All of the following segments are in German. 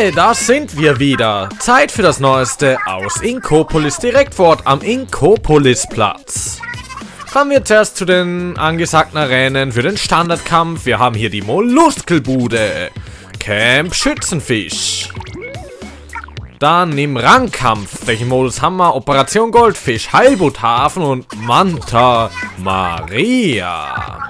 Hey, da sind wir wieder. Zeit für das Neueste aus Inkopolis, direkt vor Ort am Inkopolisplatz. Kommen wir zuerst zu den angesagten Arenen für den Standardkampf. Wir haben hier die Molluskelbude, Camp Schützenfisch. Dann im Rangkampf, welchen Modus haben wir? Operation Goldfisch, Heilboothafen und Manta Maria.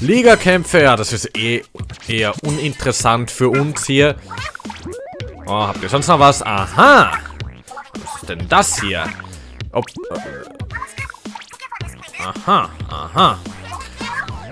Ligakämpfe, ja, das ist eh eher uninteressant für uns hier. Oh, habt ihr sonst noch was? Aha! Was ist denn das hier? Ob, äh, aha, aha.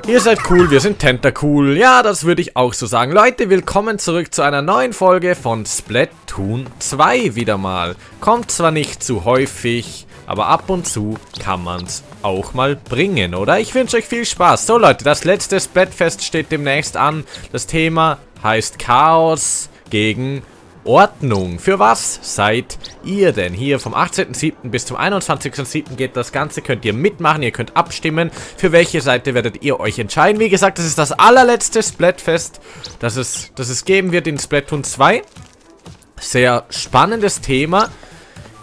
Ihr seid cool, wir sind Tentacool. Ja, das würde ich auch so sagen. Leute, willkommen zurück zu einer neuen Folge von Splatoon 2 wieder mal. Kommt zwar nicht zu häufig, aber ab und zu kann man es auch mal bringen, oder? Ich wünsche euch viel Spaß. So Leute, das letzte Splatfest steht demnächst an. Das Thema heißt Chaos gegen Ordnung. Für was seid ihr denn? Hier vom 18.07. bis zum 21.07. geht das Ganze. Könnt ihr mitmachen, ihr könnt abstimmen. Für welche Seite werdet ihr euch entscheiden? Wie gesagt, das ist das allerletzte Splatfest, das es, das es geben wird in Splatoon 2. Sehr spannendes Thema.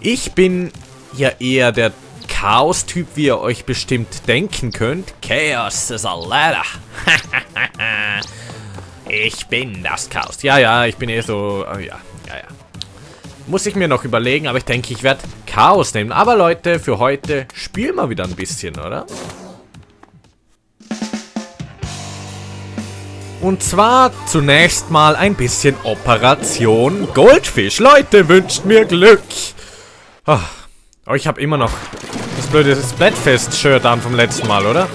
Ich bin ja eher der Chaos-Typ, wie ihr euch bestimmt denken könnt. Chaos is a ladder. ich bin das Chaos. Ja, ja, ich bin eher so... Oh, ja, ja, ja. Muss ich mir noch überlegen, aber ich denke, ich werde Chaos nehmen. Aber Leute, für heute spielen wir wieder ein bisschen, oder? Und zwar zunächst mal ein bisschen Operation Goldfisch. Leute, wünscht mir Glück. Oh, Oh, ich habe immer noch das blöde Splatfest-Shirt an vom letzten Mal, oder?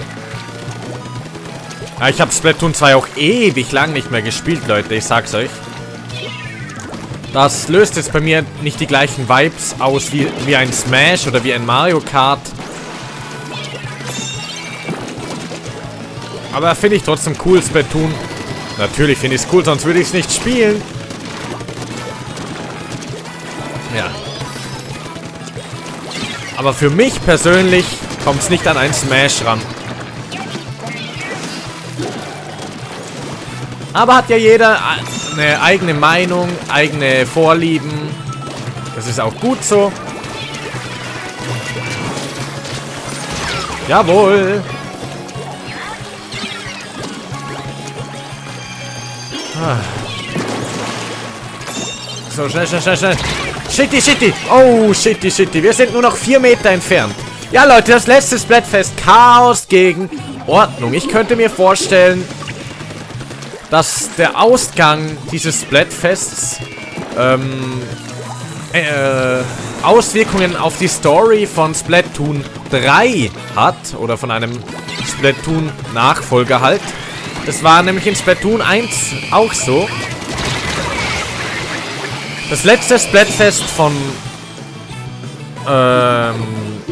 Ja, ich habe Splatoon 2 auch ewig lang nicht mehr gespielt, Leute. Ich sag's euch. Das löst jetzt bei mir nicht die gleichen Vibes aus wie, wie ein Smash oder wie ein Mario Kart. Aber finde ich trotzdem cool, Splatoon. Natürlich finde ich es cool, sonst würde ich es nicht spielen. Aber für mich persönlich kommt es nicht an einen Smash ran. Aber hat ja jeder eine eigene Meinung, eigene Vorlieben. Das ist auch gut so. Jawohl. Ah. So, schnell, schnell, schnell, schnell. Shitty, shitty. Oh, shitty, shitty. Wir sind nur noch vier Meter entfernt. Ja, Leute, das letzte Splatfest. Chaos gegen Ordnung. Ich könnte mir vorstellen, dass der Ausgang dieses Splatfests ähm, äh, Auswirkungen auf die Story von Splatoon 3 hat. Oder von einem Splatoon-Nachfolger halt. Das war nämlich in Splatoon 1 auch so. Das letzte Splatfest von ähm,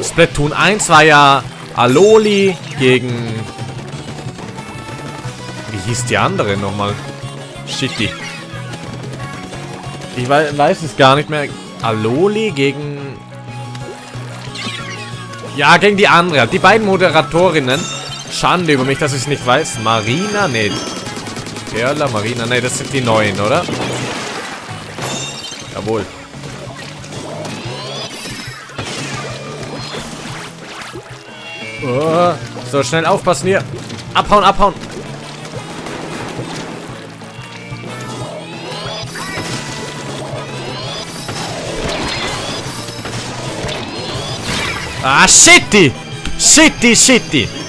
Splatoon 1 war ja Aloli gegen... Wie hieß die andere nochmal? Shitty. Ich weiß, weiß es gar nicht mehr. Aloli gegen... Ja, gegen die andere. Die beiden Moderatorinnen. Schande über mich, dass ich es nicht weiß. Marina? Nee. Perla, Marina? Nee, das sind die neuen, oder? Jawohl. Oh, so, schnell aufpassen hier. Abhauen, abhauen. Ah, shitty! Shitty, shitty!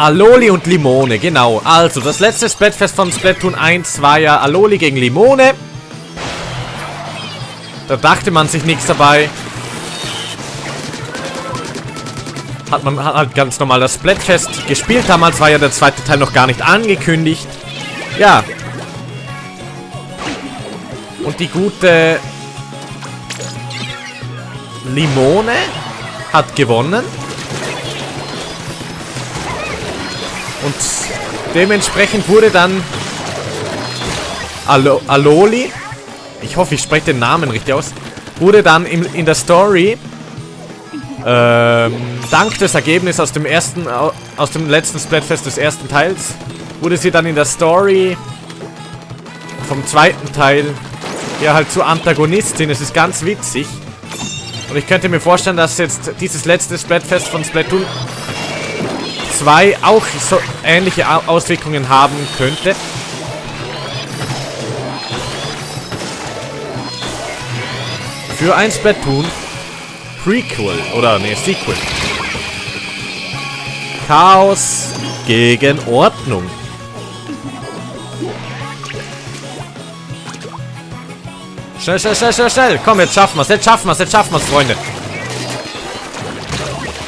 Aloli und Limone, genau. Also, das letzte Splatfest von Splatoon 1 war ja Aloli gegen Limone. Da dachte man sich nichts dabei. Hat man halt ganz normal das Splatfest gespielt. Damals war ja der zweite Teil noch gar nicht angekündigt. Ja. Und die gute Limone hat gewonnen. Und dementsprechend wurde dann Alo Aloli, ich hoffe, ich spreche den Namen richtig aus, wurde dann in, in der Story ähm, dank des Ergebnisses aus dem ersten, aus dem letzten Splatfest des ersten Teils, wurde sie dann in der Story vom zweiten Teil ja halt zur Antagonistin. Es ist ganz witzig. Und ich könnte mir vorstellen, dass jetzt dieses letzte Splatfest von Splatoon 2 auch so ähnliche Auswirkungen haben könnte. Für ein Splatoon Prequel oder ne, Sequel. Chaos gegen Ordnung. Schnell, schnell, schnell, schnell, schnell. Komm, jetzt schaffen wir es. Jetzt schaffen wir es. Jetzt schaffen wir es,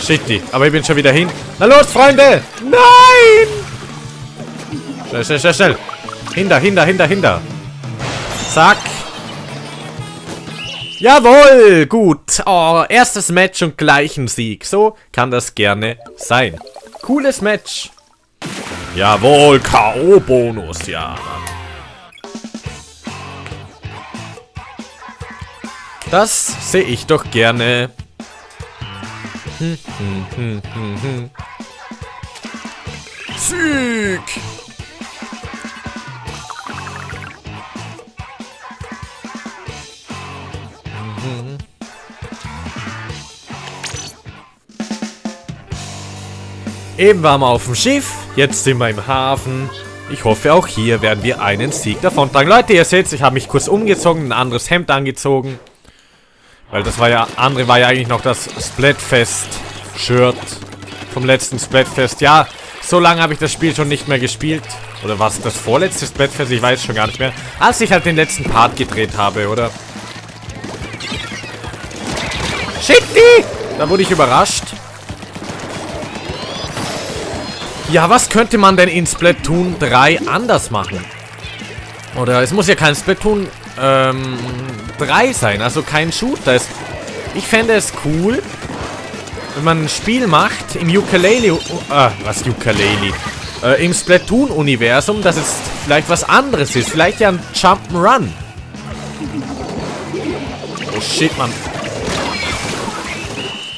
Shitty. Aber ich bin schon wieder hin. Na los, Freunde. Nein. Schnell, schnell, schnell, schnell. Hinter, hinter, hinter, hinter. Zack. Jawohl, gut. Oh, erstes Match und gleich ein Sieg. So kann das gerne sein. Cooles Match. Jawohl, K.O.-Bonus, ja. Das sehe ich doch gerne. Sieg! Eben waren wir auf dem Schiff, jetzt sind wir im Hafen. Ich hoffe, auch hier werden wir einen Sieg davontragen. Leute, ihr seht, ich habe mich kurz umgezogen, ein anderes Hemd angezogen. Weil das war ja, andere war ja eigentlich noch das Splatfest-Shirt vom letzten Splatfest. Ja, so lange habe ich das Spiel schon nicht mehr gespielt. Oder was, das vorletzte Splatfest? Ich weiß schon gar nicht mehr. Als ich halt den letzten Part gedreht habe, oder? Shitty! Da wurde ich überrascht. Ja, was könnte man denn in Splatoon 3 anders machen? Oder es muss ja kein Splatoon ähm, 3 sein, also kein Shooter. Ich fände es cool, wenn man ein Spiel macht im Ukulele... Äh, was Ukulele? Äh, Im Splatoon-Universum, dass es vielleicht was anderes ist. Vielleicht ja ein Jump'n'Run. Oh shit, Mann.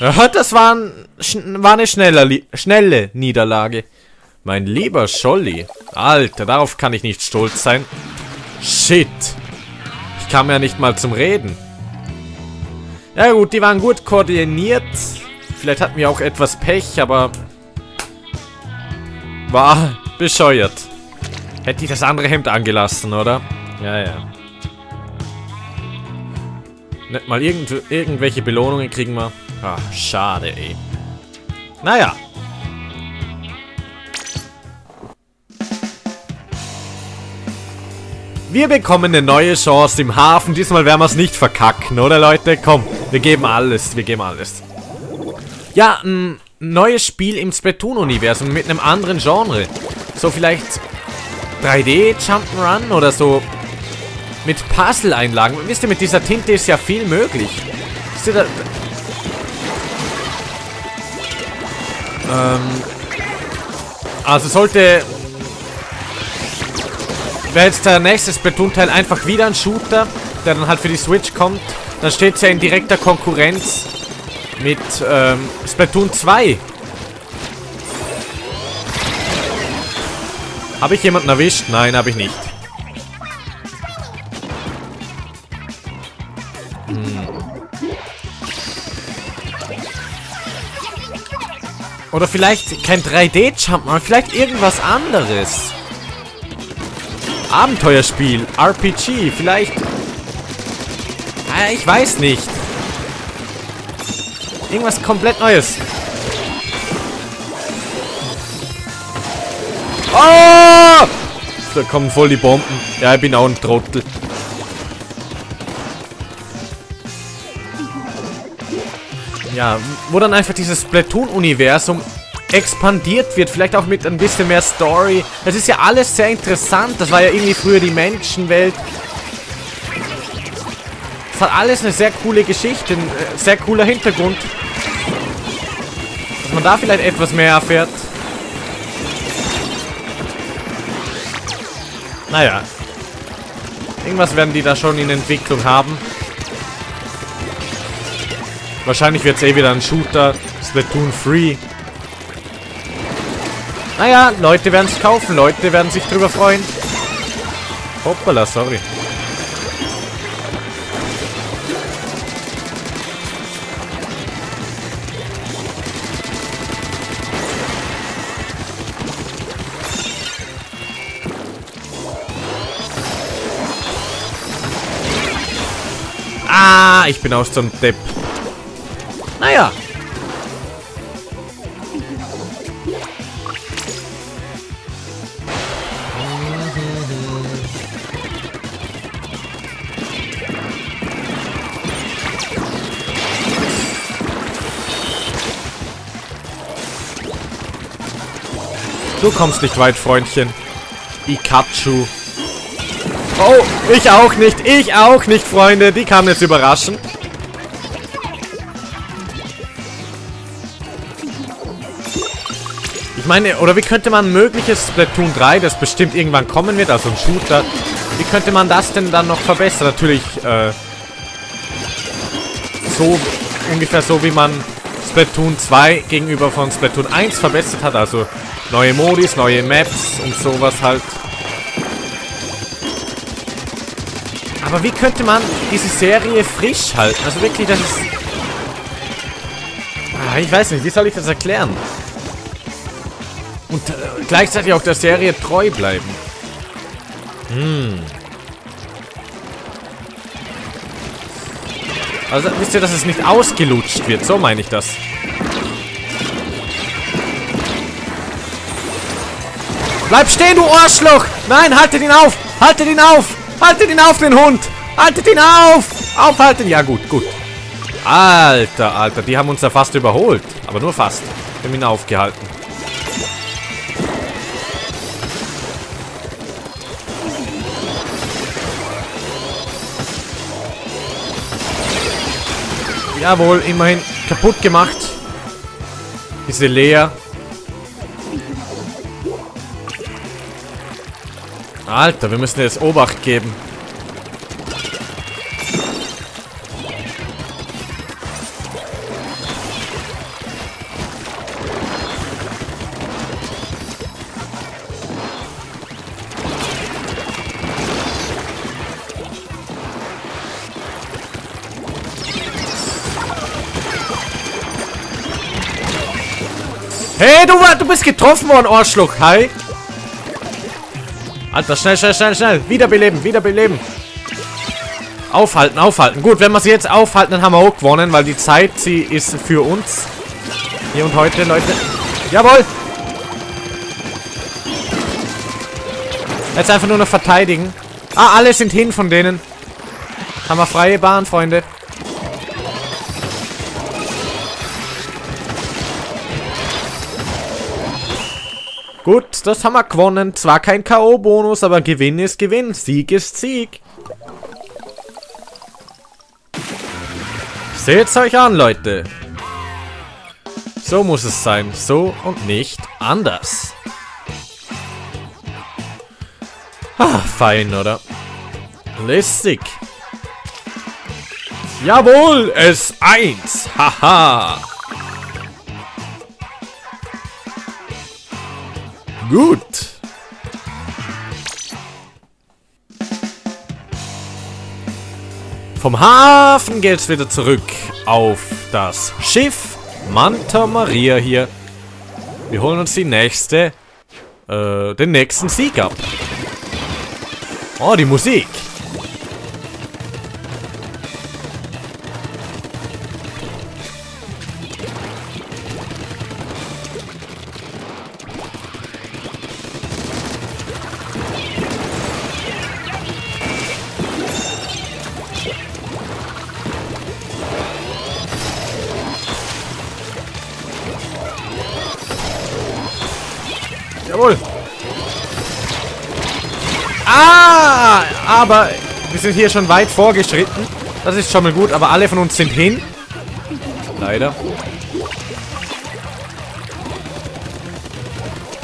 Ja, das war, ein, war eine schneller, schnelle Niederlage. Mein lieber Scholli. Alter, darauf kann ich nicht stolz sein. Shit. Kam ja nicht mal zum Reden. Ja gut, die waren gut koordiniert. Vielleicht hatten wir auch etwas Pech, aber... War bescheuert. Hätte ich das andere Hemd angelassen, oder? Ja, ja. Nicht mal irgend irgendwelche Belohnungen kriegen wir. Ah, schade, ey. Naja. Wir bekommen eine neue Chance im Hafen. Diesmal werden wir es nicht verkacken, oder Leute? Komm, wir geben alles. Wir geben alles. Ja, ein neues Spiel im Splatoon-Universum mit einem anderen Genre. So vielleicht 3D Jump'n'Run oder so mit Puzzle-Einlagen. Wisst ihr, mit dieser Tinte ist ja viel möglich. Wisst ihr, da... Ähm... Also sollte Wäre jetzt der nächste Splatoon-Teil einfach wieder ein Shooter, der dann halt für die Switch kommt, dann steht es ja in direkter Konkurrenz mit ähm, Splatoon 2. Habe ich jemanden erwischt? Nein, habe ich nicht. Hm. Oder vielleicht kein 3D-Jump, vielleicht irgendwas anderes. Abenteuerspiel, RPG, vielleicht... Ah, ich weiß nicht. Irgendwas komplett Neues. Oh! Da kommen voll die Bomben. Ja, ich bin auch ein Trottel. Ja, wo dann einfach dieses Splatoon-Universum expandiert wird, vielleicht auch mit ein bisschen mehr Story. Es ist ja alles sehr interessant. Das war ja irgendwie früher die Menschenwelt. Es hat alles eine sehr coole Geschichte, ein äh, sehr cooler Hintergrund. Dass man da vielleicht etwas mehr erfährt. Naja. Irgendwas werden die da schon in Entwicklung haben. Wahrscheinlich wird es eh wieder ein Shooter. Splatoon 3. Naja, Leute werden es kaufen. Leute werden sich drüber freuen. Hoppala, sorry. Ah, ich bin aus einem Depp. Naja. Du kommst nicht weit, Freundchen. Ikachu. Oh, ich auch nicht. Ich auch nicht, Freunde. Die kamen jetzt überraschend. Ich meine, oder wie könnte man mögliches Splatoon 3, das bestimmt irgendwann kommen wird, also ein Shooter, wie könnte man das denn dann noch verbessern? Natürlich, äh, so, ungefähr so wie man Splatoon 2 gegenüber von Splatoon 1 verbessert hat, also neue Modis, neue Maps und sowas halt. Aber wie könnte man diese Serie frisch halten? Also wirklich, das ist... Ah, ich weiß nicht, wie soll ich das erklären? Und äh, gleichzeitig auch der Serie treu bleiben. Hm. Also wisst ihr, dass es nicht ausgelutscht wird? So meine ich das. Bleib stehen, du Arschloch! Nein, haltet ihn auf! Haltet ihn auf! Haltet ihn auf, den Hund! Haltet ihn auf! Aufhalten! Ja, gut, gut. Alter, Alter, die haben uns ja fast überholt. Aber nur fast. Wir haben ihn aufgehalten. Jawohl, immerhin kaputt gemacht. Diese Lea. Alter, wir müssen jetzt Obacht geben. Hey, du, du bist getroffen worden, Arschloch. Hi. Alter, schnell, schnell, schnell, schnell. Wiederbeleben, wiederbeleben. Aufhalten, aufhalten. Gut, wenn wir sie jetzt aufhalten, dann haben wir auch gewonnen, weil die Zeit, sie ist für uns. Hier und heute, Leute. Jawohl. Jetzt einfach nur noch verteidigen. Ah, alle sind hin von denen. Haben wir freie Bahn, Freunde. Gut, das haben wir gewonnen. Zwar kein K.O.-Bonus, aber Gewinn ist Gewinn. Sieg ist Sieg. Seht's euch an, Leute. So muss es sein. So und nicht anders. Ah, fein, oder? Lästig. Jawohl, S1. Haha. Gut. Vom Hafen geht's wieder zurück auf das Schiff Manta Maria hier. Wir holen uns die nächste, äh, den nächsten Sieg ab. Oh, die Musik. Sind hier schon weit vorgeschritten. Das ist schon mal gut, aber alle von uns sind hin. Leider.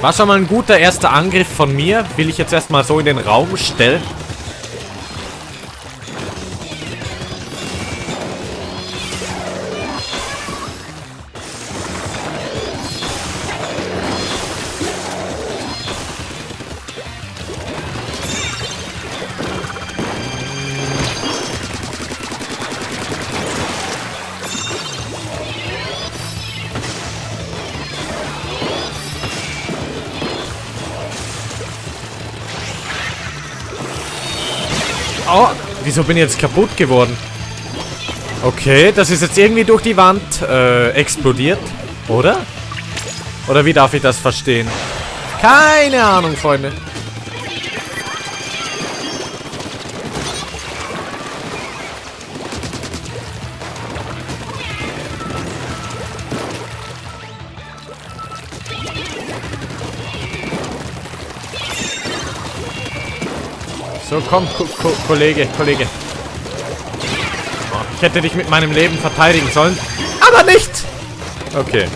War schon mal ein guter erster Angriff von mir. Will ich jetzt erstmal so in den Raum stellen. Bin jetzt kaputt geworden? Okay, das ist jetzt irgendwie durch die Wand äh, explodiert, oder? Oder wie darf ich das verstehen? Keine Ahnung, Freunde. So, komm, Ko Ko Kollege, Kollege. Ich hätte dich mit meinem Leben verteidigen sollen. Aber nicht! Okay.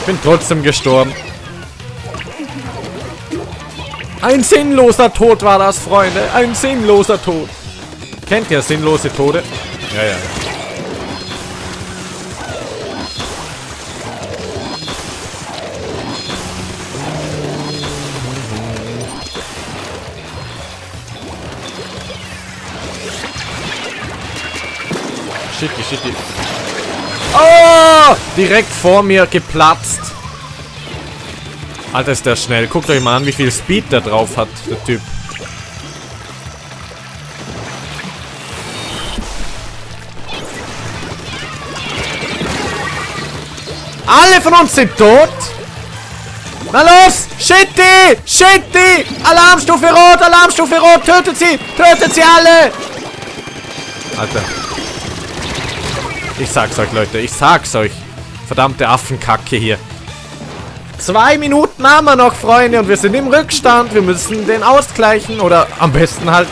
Ich bin trotzdem gestorben. Ein sinnloser Tod war das, Freunde. Ein sinnloser Tod. Kennt ihr sinnlose Tode? Ja, ja. Shitty, shitty. Oh! Direkt vor mir geplatzt. Alter, ist der schnell. Guckt euch mal an, wie viel Speed der drauf hat, der Typ. Alle von uns sind tot. Na los! Shitty! Shitty! Alarmstufe Rot! Alarmstufe Rot! Tötet sie! Tötet sie alle! Alter. Ich sag's euch, Leute. Ich sag's euch. Verdammte Affenkacke hier. Zwei Minuten haben wir noch, Freunde. Und wir sind im Rückstand. Wir müssen den ausgleichen. Oder am besten halt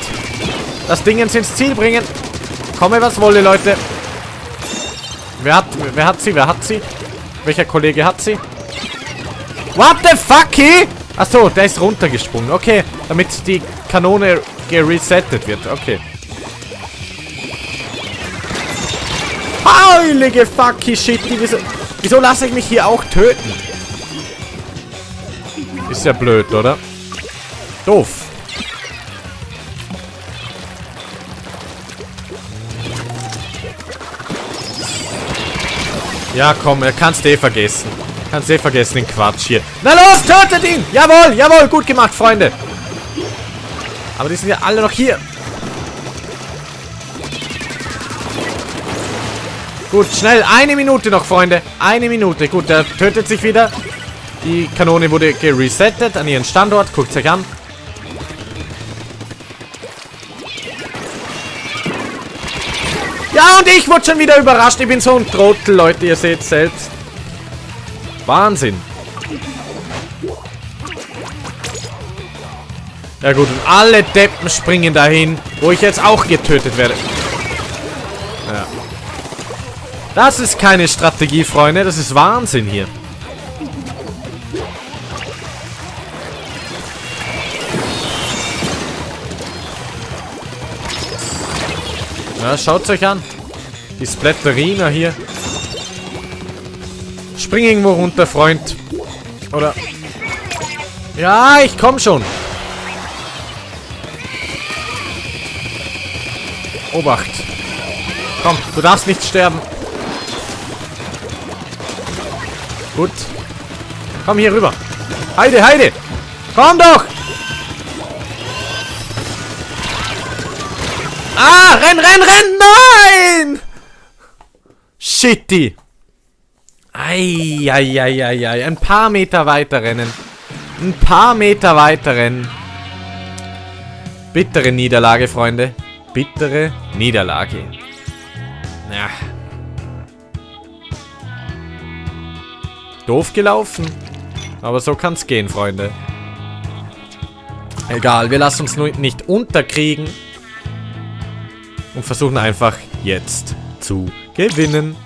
das Ding ins Ziel bringen. Komme, was wolle, Leute. Wer hat, wer hat sie? Wer hat sie? Welcher Kollege hat sie? What the fuck? Achso, der ist runtergesprungen. Okay, damit die Kanone geresettet wird. Okay. Heilige fucking shit. Wieso, wieso lasse ich mich hier auch töten? Ist ja blöd, oder? Doof. Ja, komm, er kannst eh vergessen. Kannst eh vergessen, den Quatsch hier. Na los, tötet ihn! Jawohl, jawohl, gut gemacht, Freunde. Aber die sind ja alle noch hier. Gut, schnell. Eine Minute noch, Freunde. Eine Minute. Gut, der tötet sich wieder. Die Kanone wurde geresettet an ihren Standort. Guckt euch an. Ja, und ich wurde schon wieder überrascht. Ich bin so ein Trottel, Leute. Ihr seht selbst. Wahnsinn. Ja gut, und alle Deppen springen dahin, wo ich jetzt auch getötet werde. Ja. Das ist keine Strategie, Freunde. Das ist Wahnsinn hier. Ja, schaut euch an. Die Splatterina hier. Spring irgendwo runter, Freund. Oder... Ja, ich komm schon. Obacht. Komm, du darfst nicht sterben. Gut. Komm hier rüber. Heide, Heide. Komm doch. Ah, renn, renn, renn. Nein. Shitty. Eieieiei. Ein paar Meter weiter rennen. Ein paar Meter weiter rennen. Bittere Niederlage, Freunde. Bittere Niederlage. Ja. Doof gelaufen. Aber so kann es gehen, Freunde. Egal, wir lassen uns nur nicht unterkriegen. Und versuchen einfach jetzt zu gewinnen.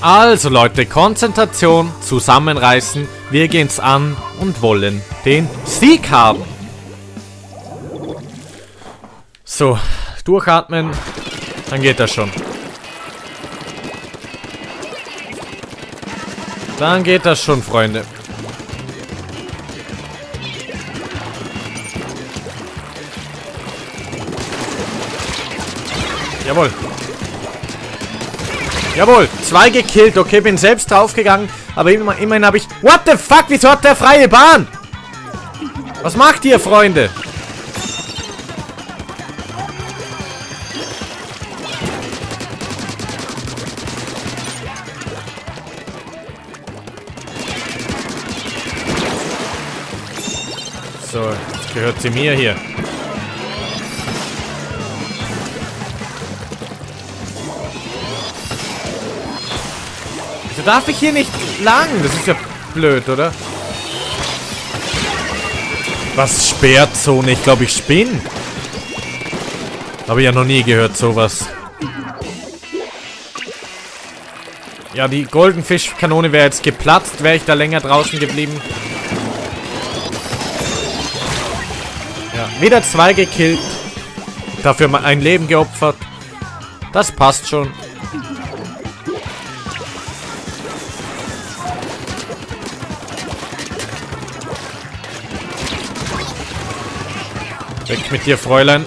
Also Leute, Konzentration, zusammenreißen. Wir gehen's an und wollen den Sieg haben. So, durchatmen. Dann geht das schon. Dann geht das schon, Freunde. Jawohl. Jawohl, zwei gekillt. Okay, bin selbst draufgegangen. Aber immer, immerhin habe ich... What the fuck? Wieso hat der freie Bahn? Was macht ihr, Freunde? Sie mir hier. Wieso darf ich hier nicht lang? Das ist ja blöd, oder? Was Sperrzone? Ich glaube, ich spinne. Habe ich ja noch nie gehört, sowas. Ja, die Goldenfischkanone wäre jetzt geplatzt, wäre ich da länger draußen geblieben. Wieder zwei gekillt. Dafür mal ein Leben geopfert. Das passt schon. Weg mit dir, Fräulein.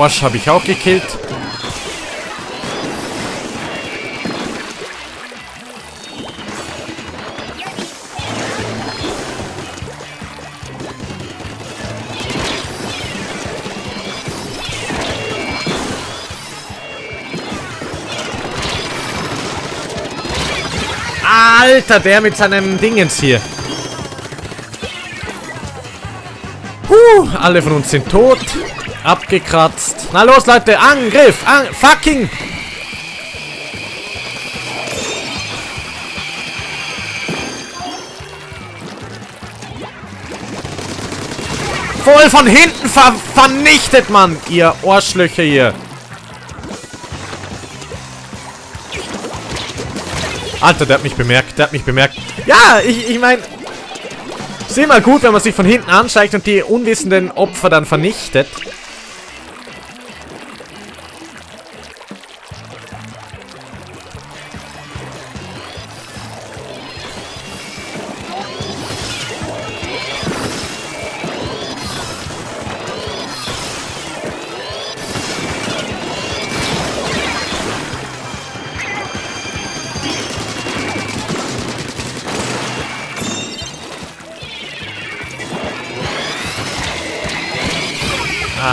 Orsch habe ich auch gekillt. Alter, der mit seinem Dingens hier. Puh, alle von uns sind tot. Abgekratzt. Na los, Leute, Angriff! An fucking! Voll von hinten ver vernichtet, Mann! Ihr Ohrschlöcher hier. Alter, der hat mich bemerkt. Der hat mich bemerkt. Ja, ich, ich meine... Ist immer gut, wenn man sich von hinten ansteigt und die unwissenden Opfer dann vernichtet.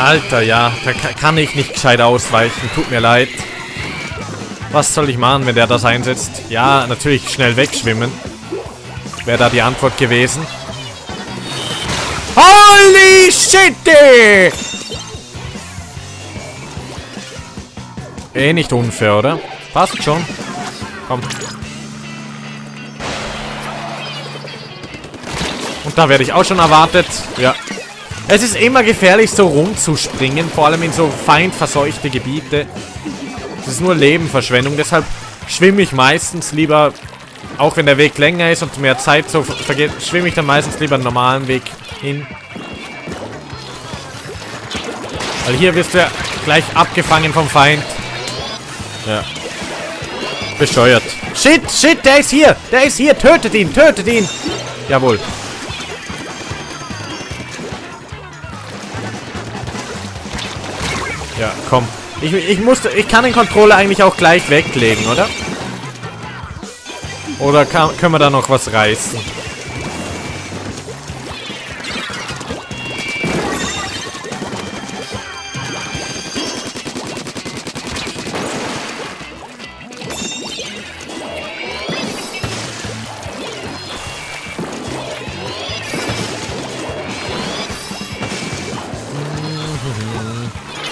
Alter, ja. Da kann ich nicht gescheit ausweichen. Tut mir leid. Was soll ich machen, wenn der das einsetzt? Ja, natürlich schnell wegschwimmen. Wäre da die Antwort gewesen. Holy shit! Eh nicht unfair, oder? Passt schon. Komm. Und da werde ich auch schon erwartet. Ja, es ist immer gefährlich, so rumzuspringen, vor allem in so feindverseuchte Gebiete. Das ist nur Lebenverschwendung, deshalb schwimme ich meistens lieber, auch wenn der Weg länger ist und mehr Zeit so vergeht, schwimme ich dann meistens lieber einen normalen Weg hin. Weil hier wirst du ja gleich abgefangen vom Feind. Ja. Bescheuert. Shit, shit, der ist hier! Der ist hier! Tötet ihn, tötet ihn! Jawohl. komm. Ich, ich, musste, ich kann den Controller eigentlich auch gleich weglegen, oder? Oder kann, können wir da noch was reißen?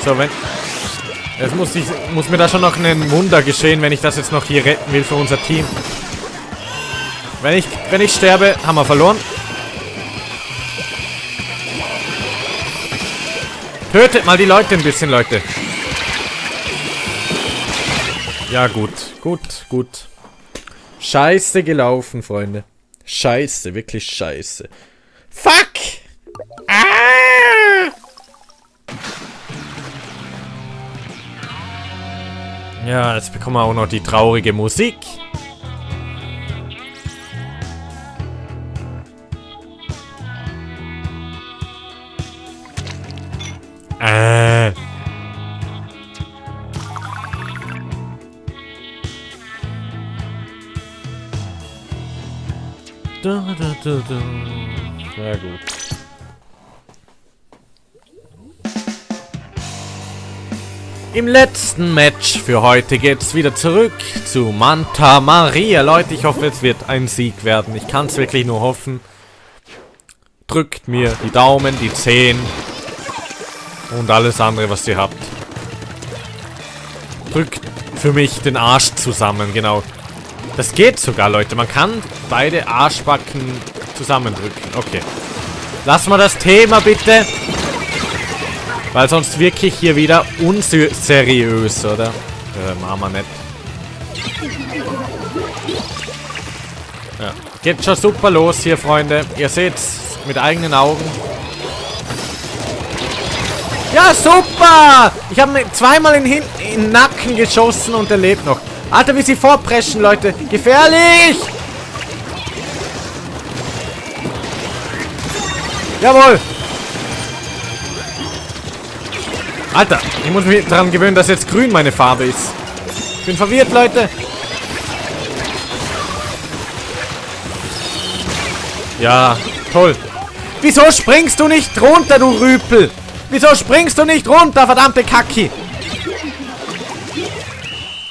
So, wenn, es muss, ich, muss mir da schon noch ein Wunder geschehen, wenn ich das jetzt noch hier retten will für unser Team. Wenn ich, wenn ich sterbe, haben wir verloren. Tötet mal die Leute ein bisschen, Leute. Ja, gut. Gut, gut. Scheiße gelaufen, Freunde. Scheiße, wirklich scheiße. Fuck! Ah! Ja, jetzt bekommen wir auch noch die traurige Musik. Äh. Da, da, da, da. Ja gut. Im letzten Match für heute geht's wieder zurück zu Manta Maria. Leute, ich hoffe, es wird ein Sieg werden. Ich kann es wirklich nur hoffen. Drückt mir die Daumen, die Zehen und alles andere, was ihr habt. Drückt für mich den Arsch zusammen, genau. Das geht sogar, Leute. Man kann beide Arschbacken zusammendrücken. Okay. Lassen wir das Thema bitte. Weil sonst wirklich hier wieder unseriös, oder? Äh, machen wir nicht. Ja. Geht schon super los hier, Freunde. Ihr seht's mit eigenen Augen. Ja, super! Ich habe zweimal in, in den Nacken geschossen und er lebt noch. Alter, wie sie vorpreschen, Leute. Gefährlich! Jawohl! Alter, ich muss mich daran gewöhnen, dass jetzt grün meine Farbe ist. Ich bin verwirrt, Leute. Ja, toll. Wieso springst du nicht runter, du Rüpel? Wieso springst du nicht runter, verdammte Kacki?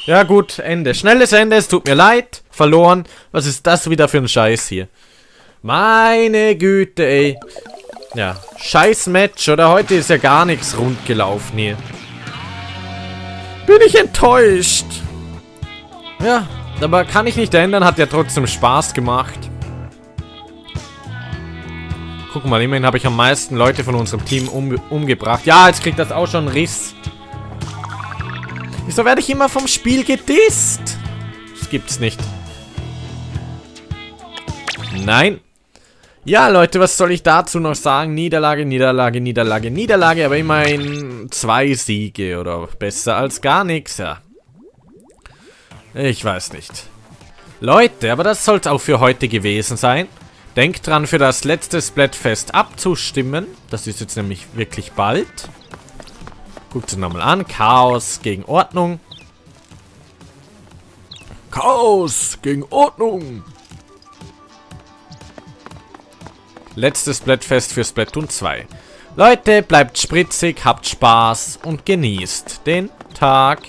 Ja gut, Ende. Schnelles Ende, es tut mir leid. Verloren. Was ist das wieder für ein Scheiß hier? Meine Güte, ey. Ja, scheiß Match, oder? Heute ist ja gar nichts rund gelaufen hier. Bin ich enttäuscht. Ja, aber kann ich nicht ändern, hat ja trotzdem Spaß gemacht. Guck mal, immerhin habe ich am meisten Leute von unserem Team um, umgebracht. Ja, jetzt kriegt das auch schon Riss. Wieso werde ich immer vom Spiel gedisst? Das gibt's nicht. Nein. Ja, Leute, was soll ich dazu noch sagen? Niederlage, Niederlage, Niederlage, Niederlage, aber immerhin zwei Siege oder besser als gar nichts, ja. Ich weiß nicht. Leute, aber das soll es auch für heute gewesen sein. Denkt dran, für das letzte Splatfest abzustimmen. Das ist jetzt nämlich wirklich bald. Guckt es nochmal an. Chaos gegen Ordnung. Chaos gegen Ordnung. Letztes Splatfest für Splatoon 2. Leute, bleibt spritzig, habt Spaß und genießt den Tag.